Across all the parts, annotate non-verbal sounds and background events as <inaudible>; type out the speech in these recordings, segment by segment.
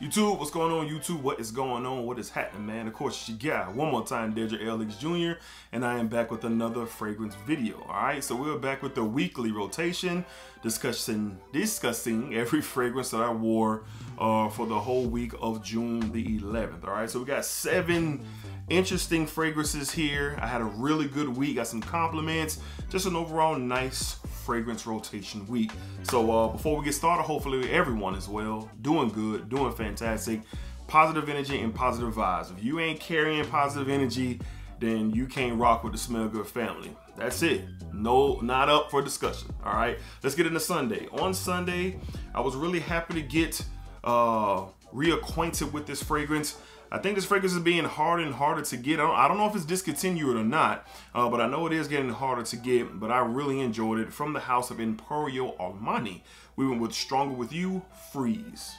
YouTube, what's going on YouTube? What is going on? What is happening, man? Of course, it's guy, one more time, Dedrick Hicks Jr., and I am back with another fragrance video, all right? So we're back with the weekly rotation, discussing discussing every fragrance that I wore uh, for the whole week of June the 11th, all right? So we got seven interesting fragrances here. I had a really good week, got some compliments, just an overall nice fragrance rotation week. So uh, before we get started, hopefully everyone is well, doing good, doing fantastic, positive energy and positive vibes. If you ain't carrying positive energy, then you can't rock with the Smell Good family. That's it. No, not up for discussion. All right, let's get into Sunday. On Sunday, I was really happy to get uh, reacquainted with this fragrance. I think this fragrance is being harder and harder to get. I don't, I don't know if it's discontinued or not, uh, but I know it is getting harder to get, but I really enjoyed it. From the house of Emporio Armani, we went with Stronger With You, Freeze.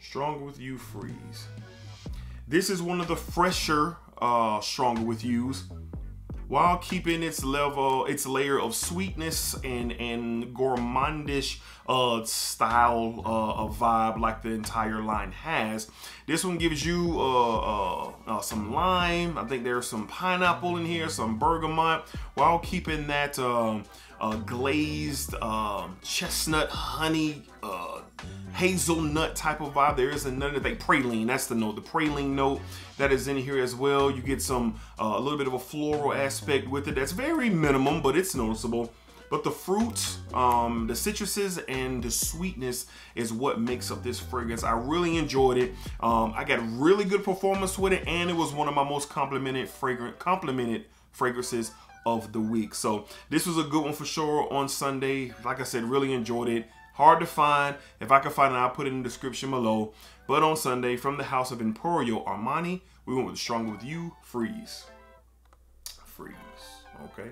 Stronger With You, Freeze. This is one of the fresher uh, Stronger With Yous while keeping its level, its layer of sweetness and and gourmandish uh, style uh, vibe like the entire line has. This one gives you uh, uh, uh, some lime. I think there's some pineapple in here, some bergamot, while keeping that um, uh, glazed um, chestnut honey hazelnut type of vibe. There is another thing, praline, that's the note, the praline note that is in here as well. You get some, uh, a little bit of a floral aspect with it. That's very minimum, but it's noticeable. But the fruits, um, the citruses, and the sweetness is what makes up this fragrance. I really enjoyed it. Um, I got really good performance with it, and it was one of my most complimented fragrant, complimented fragrances of the week. So this was a good one for sure on Sunday. Like I said, really enjoyed it. Hard to find. If I can find it, I'll put it in the description below. But on Sunday, from the house of Emporio Armani, we went with Stronger With You, Freeze. Freeze, okay.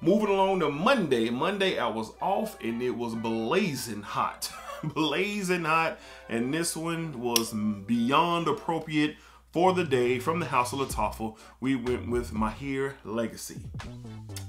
Moving along to Monday. Monday, I was off and it was blazing hot. <laughs> blazing hot. And this one was beyond appropriate for the day from the house of Lattafa. We went with Maahir Legacy.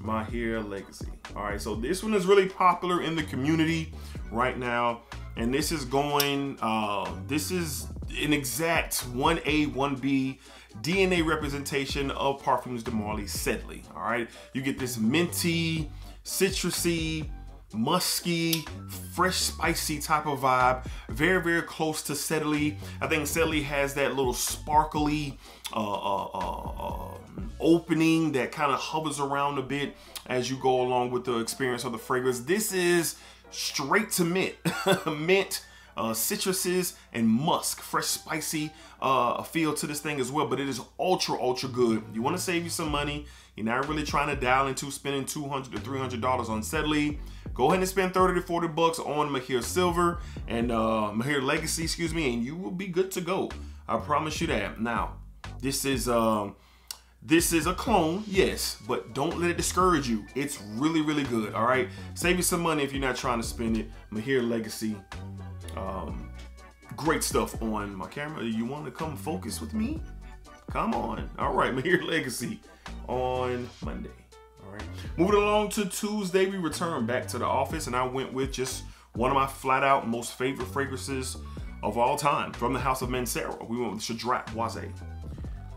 Maahir Legacy. All right, so this one is really popular in the community right now. And this is going, uh, this is an exact 1A, 1B DNA representation of Parfums de Marly Sedley. All right, you get this minty, citrusy, musky, fresh, spicy type of vibe. Very, very close to Sedley. I think Sedley has that little sparkly uh, uh, uh, uh opening that kind of hovers around a bit as you go along with the experience of the fragrance. This is straight to mint. <laughs> mint, uh, citruses, and musk. Fresh, spicy uh, feel to this thing as well, but it is ultra, ultra good. You want to save you some money. You're not really trying to dial into spending 200 to $300 on Sedley. Go ahead and spend 30 to 40 bucks on Mahir Silver and uh, Maahir Legacy, excuse me, and you will be good to go. I promise you that. Now, this is um, this is a clone, yes, but don't let it discourage you. It's really, really good, all right? Save you some money if you're not trying to spend it. Maahir Legacy, um, great stuff on my camera. You want to come focus with me? Come on. All right, Maahir Legacy on Monday. Moving along to Tuesday, we return back to the office, and I went with just one of my flat out most favorite fragrances of all time from the house of Mancera. We went with Cedrat Boise,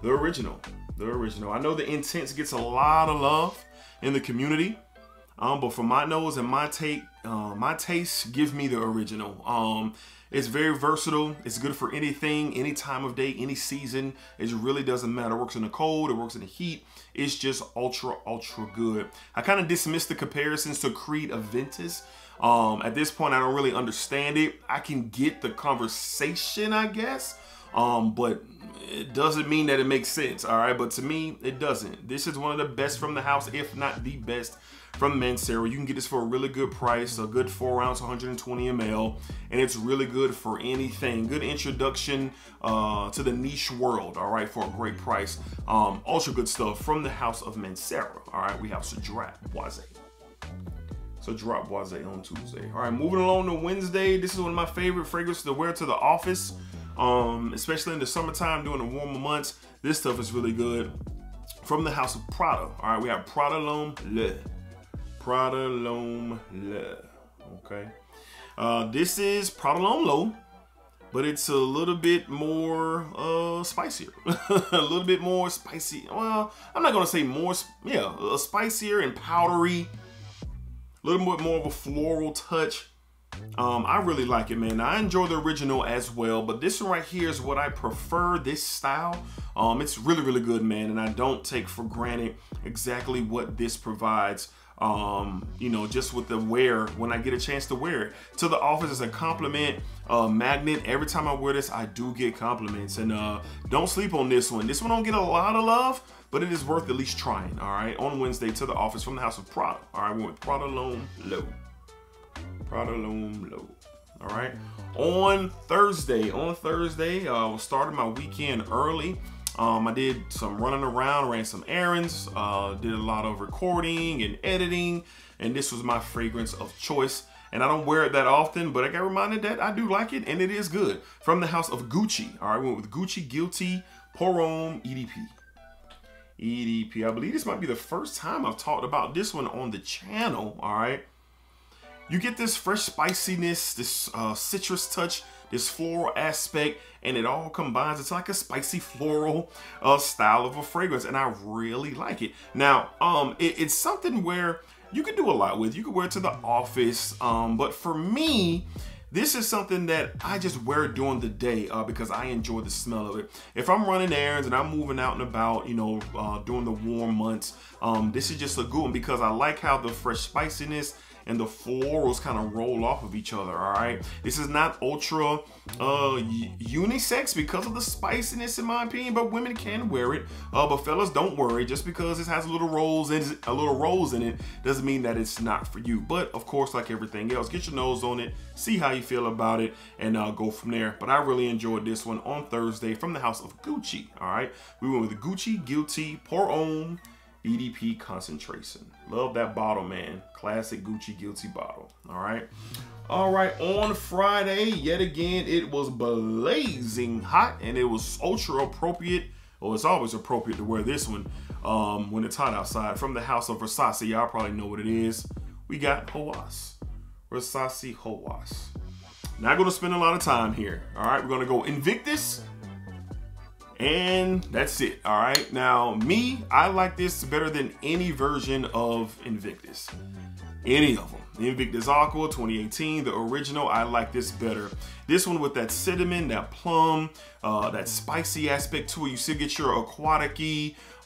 the original the original. I know the Intense gets a lot of love in the community, um, but for my nose and my take, uh, my taste, give me the original. Um, it's very versatile. It's good for anything, any time of day, any season. It really doesn't matter. It works in the cold. It works in the heat. It's just ultra, ultra good. I kind of dismiss the comparisons to Creed Aventus. Um, at this point, I don't really understand it. I can get the conversation, I guess. Um, but it doesn't mean that it makes sense, all right? But to me, it doesn't. This is one of the best from the house, if not the best from Mancera. You can get this for a really good price, a good 4 ounce, 120 ml, and it's really good for anything. Good introduction uh, to the niche world, all right, for a great price. Um, ultra good stuff from the house of Mancera, all right? We have Cedrat Boise. Cedrat Boise on Tuesday. All right, moving along to Wednesday. This is one of my favorite fragrances to wear to the office um, especially in the summertime during the warmer months. This stuff is really good. From the house of Prada. All right, we have Prada L'Homme L'Eau. Prada L'Homme L'Eau. Okay. Uh, this is Prada L'Homme L'Eau, but it's a little bit more uh, spicier, <laughs> a little bit more spicy. Well, I'm not gonna say more, yeah, a spicier and powdery, a little bit more of a floral touch. Um, I really like it, man. I enjoy the original as well, but this one right here is what I prefer, this style. Um, it's really, really good, man, and I don't take for granted exactly what this provides um, you know, just with the wear when I get a chance to wear it. To the office as a compliment uh, magnet. Every time I wear this, I do get compliments. And uh, don't sleep on this one. This one don't get a lot of love, but it is worth at least trying, all right? On Wednesday to the office from the house of Prada. All right, we went Prada L'Homme L'Eau. Prada L'Homme L'Eau. All right. On Thursday, on Thursday, uh, I started my weekend early. Um, I did some running around, ran some errands, uh, did a lot of recording and editing, and this was my fragrance of choice. And I don't wear it that often, but I got reminded that I do like it and it is good. From the house of Gucci. All right, we went with Gucci Guilty Pour Homme EDP. EDP. I believe this might be the first time I've talked about this one on the channel. All right. You get this fresh spiciness, this uh, citrus touch, this floral aspect, and it all combines. It's like a spicy floral uh, style of a fragrance, and I really like it. Now, um, it, it's something where you could do a lot with. You could wear it to the office, um, but for me, this is something that I just wear during the day uh, because I enjoy the smell of it. If I'm running errands and I'm moving out and about, you know, uh, during the warm months, um, this is just a good one because I like how the fresh spiciness and the florals kind of roll off of each other, all right? This is not ultra uh, unisex because of the spiciness in my opinion, but women can wear it. Uh, but fellas, don't worry, just because it has a little rolls in a little rolls in it doesn't mean that it's not for you. But of course, like everything else, get your nose on it, see how you feel about it, and uh, go from there. But I really enjoyed this one on Thursday from the house of Gucci, all right? We went with Gucci Guilty Pour Homme EDP concentration. Love that bottle, man. Classic Gucci Guilty bottle. All right. All right. On Friday, yet again, it was blazing hot and it was ultra appropriate. Well, it's always appropriate to wear this one um, when it's hot outside. From the house of Versace, y'all probably know what it is. We got Hawas. Versace Hawas. Not going to spend a lot of time here. All right. We're going to go Invictus and that's it, all right? Now, me, I like this better than any version of Invictus. Any of them. The Invictus Aqua 2018, the original, I like this better. This one with that cinnamon, that plum, uh, that spicy aspect to it. You still get your aquatic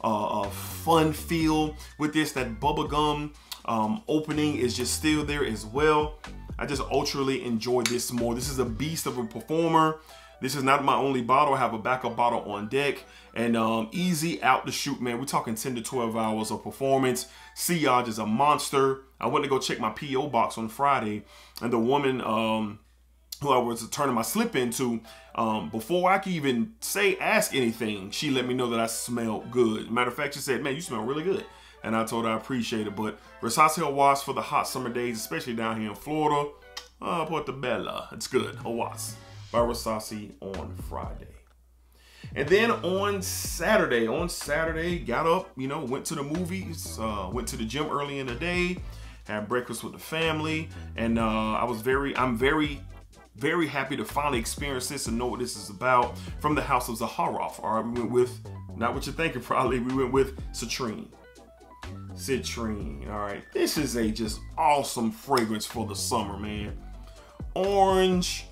uh, uh, fun feel with this. That bubblegum um, opening is just still there as well. I just ultraly enjoy this more. This is a beast of a performer. This is not my only bottle. I have a backup bottle on deck and um, easy out the shoot, man. We're talking 10 to 12 hours of performance. Sillage is a monster. I went to go check my PO box on Friday and the woman um, who I was turning my slip into, um, before I could even say, ask anything, she let me know that I smelled good. Matter of fact, she said, man, you smell really good. And I told her I appreciate it. But Versace Hawas for the hot summer days, especially down here in Florida. Uh, Portobello, it's good. Hawas by Versace on Friday. And then on Saturday, on Saturday, got up, you know, went to the movies, uh, went to the gym early in the day, had breakfast with the family, and uh, I was very, I'm very, very happy to finally experience this and know what this is about from the house of Zaharoff. All right, we went with, not what you're thinking probably, we went with Citrine. Citrine, all right. This is a just awesome fragrance for the summer, man. Orange,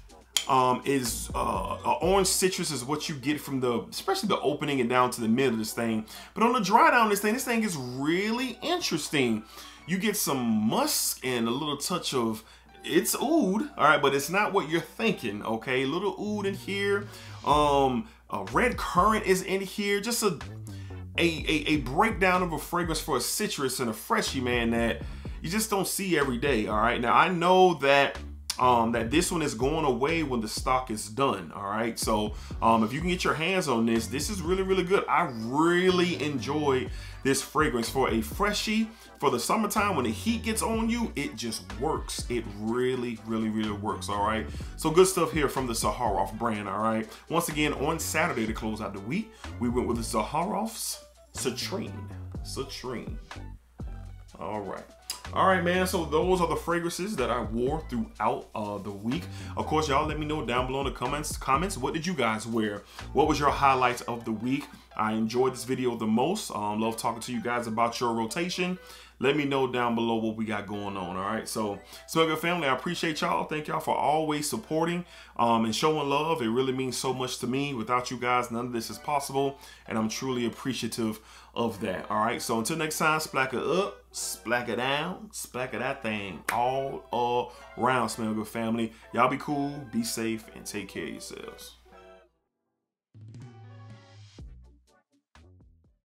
um, is uh, orange citrus is what you get from the, especially the opening and down to the middle of this thing. But on the dry down this thing, this thing is really interesting. You get some musk and a little touch of, it's oud, all right, but it's not what you're thinking, okay? A little oud in here. Um, a red currant is in here. Just a, a, a, a breakdown of a fragrance for a citrus and a freshie, man, that you just don't see every day, all right? Now, I know that um, that this one is going away when the stock is done. All right. So um, if you can get your hands on this, this is really, really good. I really enjoy this fragrance for a freshie for the summertime when the heat gets on you it just works it really really really works all right so good stuff here from the Zaharoff brand all right once again on Saturday to close out the week we went with the Zaharoff's Citrine Citrine all right All right, man. So those are the fragrances that I wore throughout uh, the week. Of course, y'all let me know down below in the comments. Comments. What did you guys wear? What was your highlights of the week? I enjoyed this video the most. Um, love talking to you guys about your rotation. Let me know down below what we got going on. All right. So, Smell Good family, I appreciate y'all. Thank y'all for always supporting um, and showing love. It really means so much to me. Without you guys, none of this is possible. And I'm truly appreciative of that. All right. So until next time, splack it up, splack it down, splack it that thing all around, Smell Good family. Y'all be cool, be safe, and take care of yourselves.